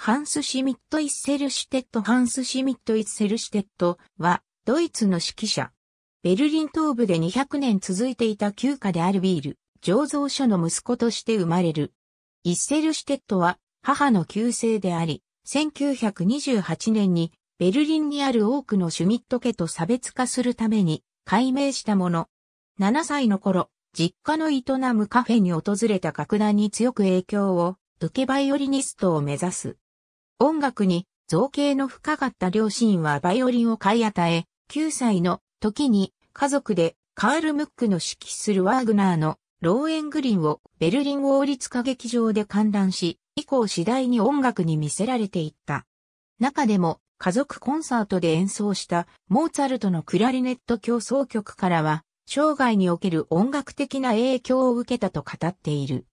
ハンス・シミット・イッセルシュテット・ハンス・シミット・イッセルシュテットは、ドイツの指揮者。ベルリン東部で200年続いていた旧家であるビール、醸造所の息子として生まれる。イッセルシュテットは、母の旧姓であり、1928年にベルリンにある多くのシュミット家と差別化するために改名したもの。7歳の頃、実家の営むカフェに訪れた楽団に強く影響を受けバイオリニストを目指す。音楽に造形の深かった両親はバイオリンを買い与え、9歳の時に家族でカール・ムックの指揮するワーグナーのローエングリンをベルリン王立歌劇場で観覧し、以降次第に音楽に見せられていった。中でも家族コンサートで演奏したモーツァルトのクラリネット競争曲からは生涯における音楽的な影響を受けたと語っている。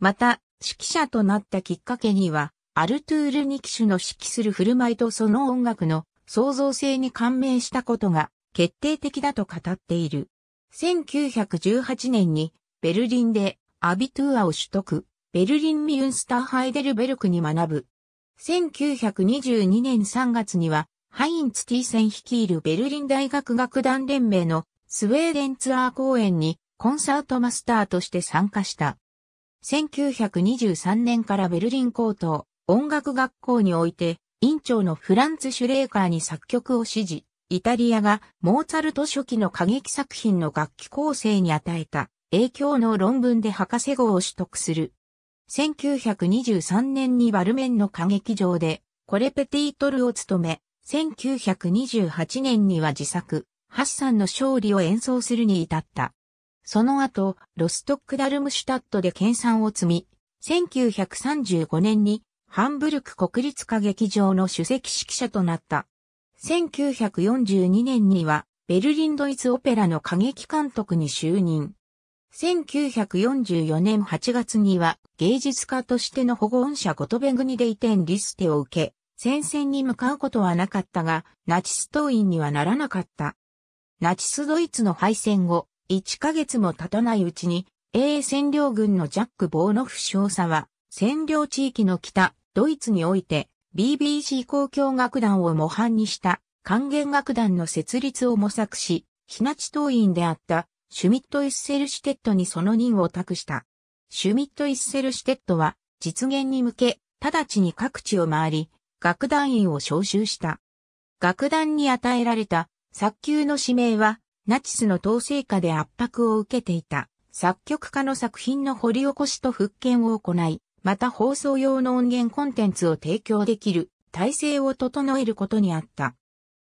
また、指揮者となったきっかけには、アルトゥール・ニキシュの指揮する振る舞いとその音楽の創造性に感銘したことが決定的だと語っている。1918年にベルリンでアビトゥアを取得、ベルリンミュンスターハイデルベルクに学ぶ。1922年3月にはハインツ・ティーセン率いるベルリン大学楽団連盟のスウェーデンツアー公演にコンサートマスターとして参加した。1923年からベルリン高等音楽学校において、院長のフランツ・シュレーカーに作曲を指示、イタリアがモーツァルト初期の歌劇作品の楽器構成に与えた。影響の論文で博士号を取得する。1923年にバルメンの歌劇場で。コレペティートルを務め、1928年には自作、ハッサンの勝利を演奏するに至った。その後、ロストックダルムシュタットで研鑽を積み、1935年にハンブルク国立歌劇場の主席指揮者となった。1942年にはベルリンドイツオペラの歌劇監督に就任。1944年8月には芸術家としての保護者ゴトベグニデイテンリステを受け、戦線に向かうことはなかったが、ナチス党員にはならなかった。ナチスドイツの敗戦後、1ヶ月も経たないうちに、英占領軍のジャック・ボーノフ少佐は、占領地域の北、ドイツにおいて、BBC 公共楽団を模範にした還元楽団の設立を模索し、ヒナチ党員であったシュミット・イッセルシュテットにその任を託した。シュミット・イッセルシュテットは実現に向け、直ちに各地を回り、楽団員を招集した。楽団に与えられた早急の指名は、ナチスの統制下で圧迫を受けていた作曲家の作品の掘り起こしと復権を行い、また放送用の音源コンテンツを提供できる体制を整えることにあった。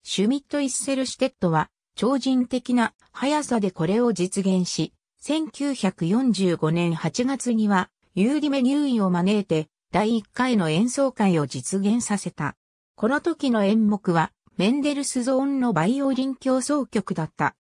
シュミット・イッセルシュテットは超人的な速さでこれを実現し、1945年8月にはユーリメ入院を招いて第1回の演奏会を実現させた。この時の演目は、メンデルスゾーンのバイオリン競争曲だった。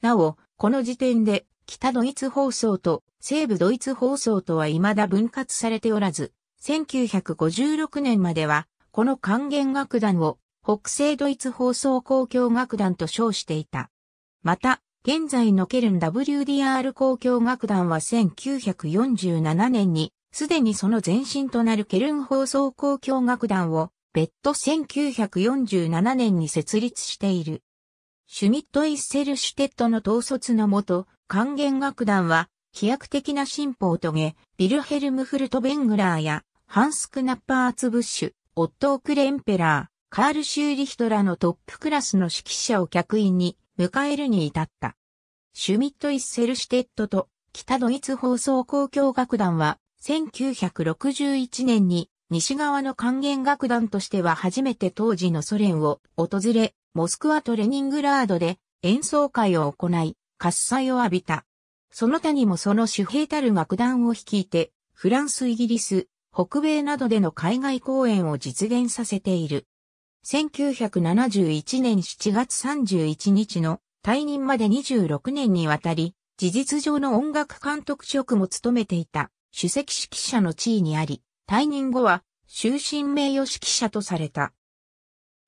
なお、この時点で、北ドイツ放送と西部ドイツ放送とは未だ分割されておらず、1956年までは、この還元楽団を北西ドイツ放送公共楽団と称していた。また、現在のケルン WDR 公共楽団は1947年にすでにその前身となるケルン放送交響楽団を別途1947年に設立している。シュミット・イッセルシュテットの統率のもと、還元楽団は飛躍的な進歩を遂げ、ビルヘルム・フルト・ベングラーやハンス・クナッパーツ・ブッシュ、オットー・クレンペラー、カール・シューリヒトらのトップクラスの指揮者を客員に迎えるに至った。シュミット・イッセルシュテットと北ドイツ放送交響楽団は1961年に西側の還元楽団としては初めて当時のソ連を訪れ、モスクワとレニングラードで演奏会を行い、喝采を浴びた。その他にもその主兵たる楽団を率いて、フランス、イギリス、北米などでの海外公演を実現させている。1971年7月31日の退任まで26年にわたり、事実上の音楽監督職も務めていた主席指揮者の地位にあり、退任後は終身名誉指揮者とされた。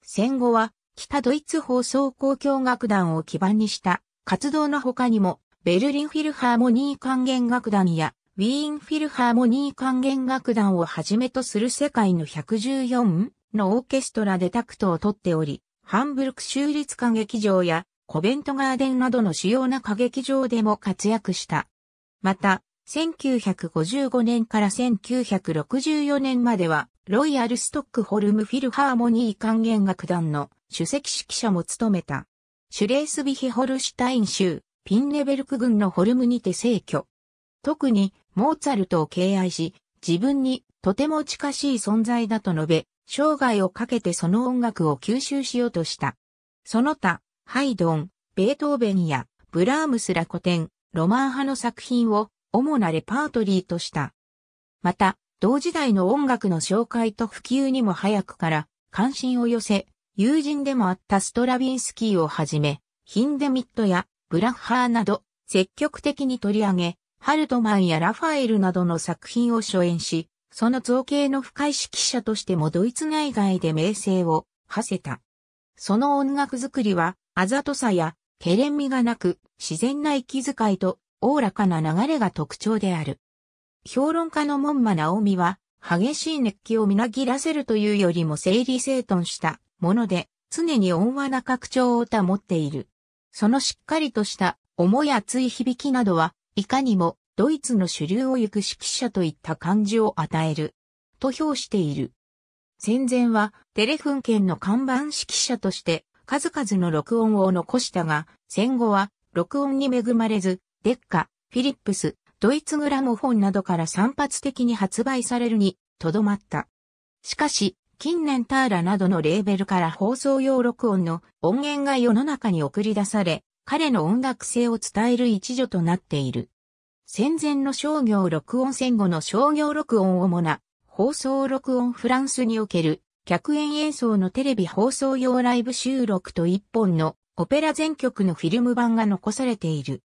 戦後は北ドイツ放送交響楽団を基盤にした活動の他にもベルリンフィルハーモニー管弦楽団やウィーンフィルハーモニー管弦楽団をはじめとする世界の114のオーケストラでタクトを取っており、ハンブルク州立歌劇場やコベントガーデンなどの主要な歌劇場でも活躍した。また、1955年から1964年までは、ロイヤルストックホルムフィルハーモニー管弦楽団の主席指揮者も務めた。シュレースビヒホルシュタイン州、ピンネベルク郡のホルムにて逝去。特に、モーツァルトを敬愛し、自分にとても近しい存在だと述べ、生涯をかけてその音楽を吸収しようとした。その他、ハイドン、ベートーベンやブラームスら古典、ロマン派の作品を主なレパートリーとした。また、同時代の音楽の紹介と普及にも早くから関心を寄せ、友人でもあったストラビンスキーをはじめ、ヒンデミットやブラッハーなど積極的に取り上げ、ハルトマンやラファエルなどの作品を初演し、その造形の深い指揮者としてもドイツ内外で名声を馳せた。その音楽作りは、あざとさや、ケレン味がなく、自然な息遣いと、おおらかな流れが特徴である。評論家の門馬直美は、激しい熱気をみなぎらせるというよりも整理整頓したもので、常に温和な格調を保っている。そのしっかりとした重い熱い響きなどは、いかにもドイツの主流を行く指揮者といった感じを与える。と評している。戦前はテレフン県の看板指揮者として数々の録音を残したが、戦後は録音に恵まれず、デッカ、フィリップス、ドイツグラモフォンなどから散発的に発売されるにとどまった。しかし、近年ターラなどのレーベルから放送用録音の音源が世の中に送り出され、彼の音楽性を伝える一助となっている。戦前の商業録音戦後の商業録音主な放送録音フランスにおける客演演奏のテレビ放送用ライブ収録と一本のオペラ全曲のフィルム版が残されている。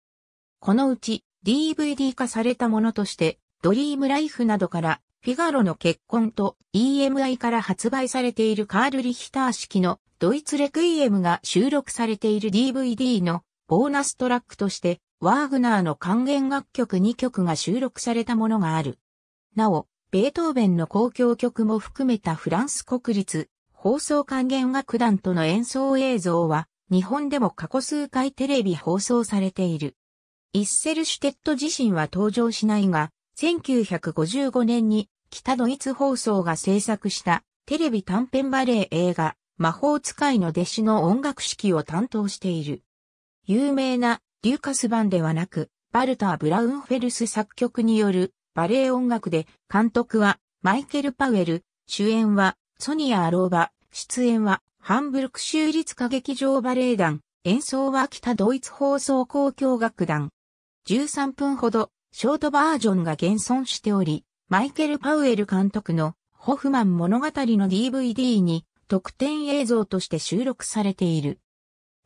このうち DVD 化されたものとしてドリームライフなどからフィガロの結婚と EMI から発売されているカール・リヒター式のドイツレクイエムが収録されている DVD のボーナストラックとしてワーグナーの管弦楽曲2曲が収録されたものがある。なお、ベートーベンの公共曲も含めたフランス国立放送管弦楽団との演奏映像は日本でも過去数回テレビ放送されている。イッセルシュテット自身は登場しないが、1955年に北ドイツ放送が制作したテレビ短編バレエ映画魔法使いの弟子の音楽指揮を担当している。有名なリューカス版ではなく、バルター・ブラウンフェルス作曲によるバレエ音楽で監督はマイケル・パウエル、主演はソニア・アローバ、出演はハンブルク州立歌劇場バレエ団、演奏は北ドイツ放送交響楽団。13分ほどショートバージョンが現存しており、マイケル・パウエル監督のホフマン物語の DVD に特典映像として収録されている。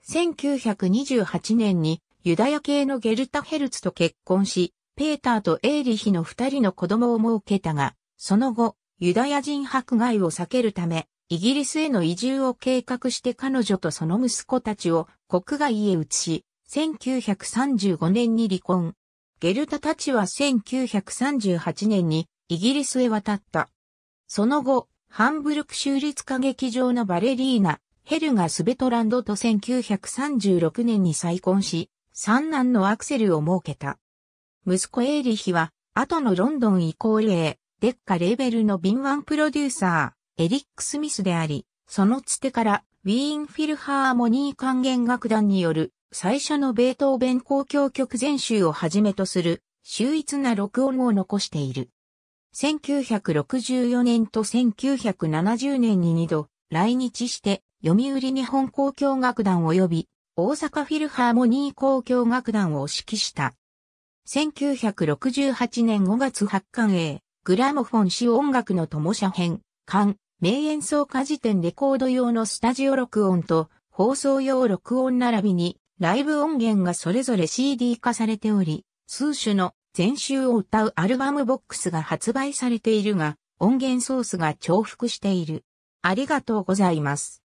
1928年にユダヤ系のゲルタ・ヘルツと結婚し、ペーターとエーリヒの二人の子供を設けたが、その後、ユダヤ人迫害を避けるため、イギリスへの移住を計画して彼女とその息子たちを国外へ移し、1935年に離婚。ゲルタたちは1938年にイギリスへ渡った。その後、ハンブルク州立歌劇場のバレリーナ、ヘルガ・スベトランドと1936年に再婚し、三男のアクセルを設けた。息子エーリヒは、後のロンドンイコール A、デッカレーベルの敏腕プロデューサー、エリック・スミスであり、そのつてから、ウィーンフィルハーモニー管弦楽団による最初のベートーベン交響曲全集をはじめとする秀逸な録音を残している。1964年と1970年に2度来日して読売日本交響楽団及び大阪フィルハーモニー交響楽団を指揮した。1968年5月発刊へグラモフォン詩音楽の友社編、館、名演奏家辞典レコード用のスタジオ録音と放送用録音並びにライブ音源がそれぞれ CD 化されており、数種の全集を歌うアルバムボックスが発売されているが、音源ソースが重複している。ありがとうございます。